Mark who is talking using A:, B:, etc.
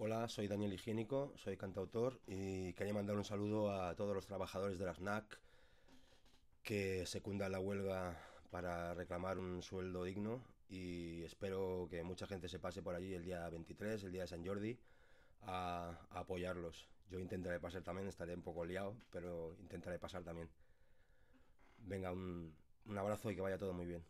A: Hola, soy Daniel Higiénico, soy cantautor y quería mandar un saludo a todos los trabajadores de la SNAC que secundan la huelga para reclamar un sueldo digno y espero que mucha gente se pase por allí el día 23, el día de San Jordi, a, apoyarlos. Yo intentaré pasar también, estaré un poco liado, pero intentaré pasar también. Venga, un abrazo y que vaya todo muy bien.